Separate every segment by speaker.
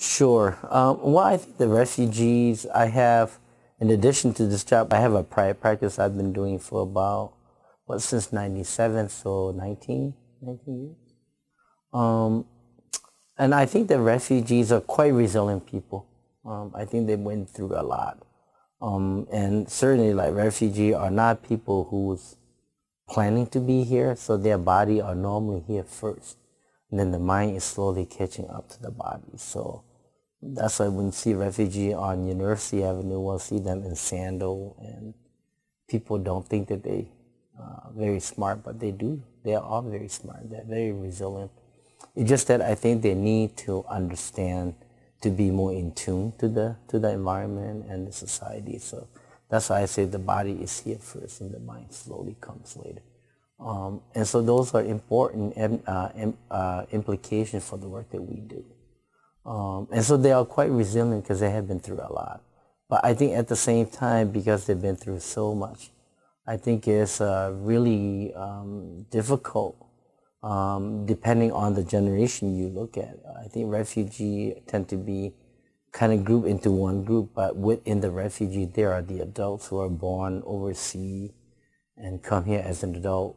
Speaker 1: Sure. Um, well, I think the refugees I have, in addition to this job, I have a private practice I've been doing for about, what, since 97, so 19, 19 years. Um, and I think the refugees are quite resilient people. Um, I think they went through a lot. Um, and certainly like refugees are not people who's planning to be here, so their body are normally here first. And then the mind is slowly catching up to the body. So that's why when you see refugee on University Avenue, we'll see them in sandal and people don't think that they are uh, very smart, but they do. They are all very smart. They're very resilient. It's just that I think they need to understand to be more in tune to the to the environment and the society. So that's why I say the body is here first and the mind slowly comes later. Um, and so those are important uh, uh, implications for the work that we do. Um, and so they are quite resilient because they have been through a lot. But I think at the same time, because they've been through so much, I think it's uh, really um, difficult um, depending on the generation you look at. I think refugees tend to be kind of grouped into one group, but within the refugee, there are the adults who are born overseas and come here as an adult.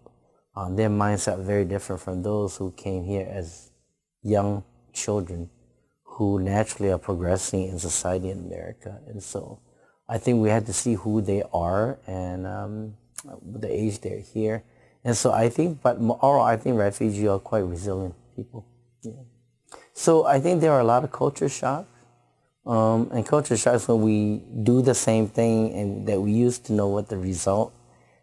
Speaker 1: Um, their mindset are very different from those who came here as young children who naturally are progressing in society in America. And so I think we had to see who they are and um, the age they're here and so I think, but overall, I think refugees are quite resilient people. Yeah. So I think there are a lot of culture shocks. Um, and culture shocks when we do the same thing and that we used to know what the result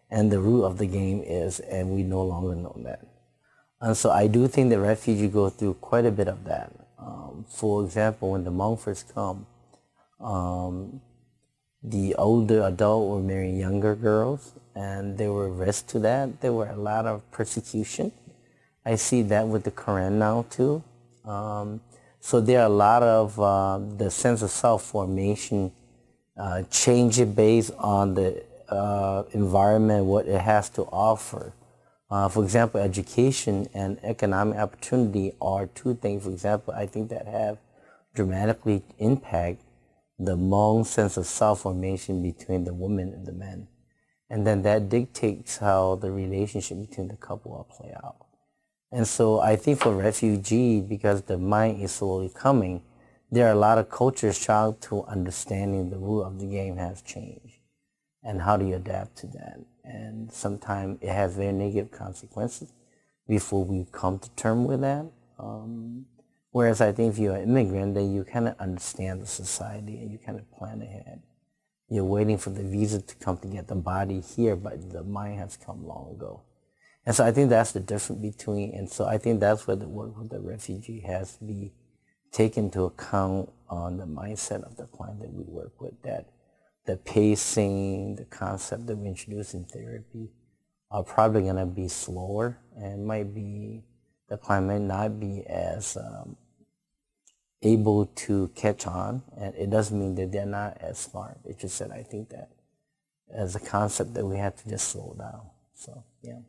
Speaker 1: and the root of the game is, and we no longer know that. And so I do think that refugees go through quite a bit of that. For example, when the first come, um, the older adult were marrying younger girls and there were risks to that. There were a lot of persecution. I see that with the Karen now too. Um, so there are a lot of uh, the sense of self formation uh, changing based on the uh, environment, what it has to offer. Uh, for example, education and economic opportunity are two things, for example, I think that have dramatically impact the Hmong sense of self-formation between the woman and the men. And then that dictates how the relationship between the couple will play out. And so I think for refugee, because the mind is slowly coming, there are a lot of cultures trying to understanding the rule of the game has changed. And how do you adapt to that? And sometimes it has very negative consequences before we come to term with that. Um, Whereas I think if you're an immigrant, then you kind of understand the society and you kind of plan ahead. You're waiting for the visa to come to get the body here, but the mind has come long ago. And so I think that's the difference between, and so I think that's where the work with the refugee has to be taken into account on the mindset of the client that we work with, that the pacing, the concept that we introduce in therapy are probably going to be slower and might be the client might not be as um, able to catch on. And it doesn't mean that they're not as smart. It's just that I think that as a concept that we have to just slow down. So, yeah.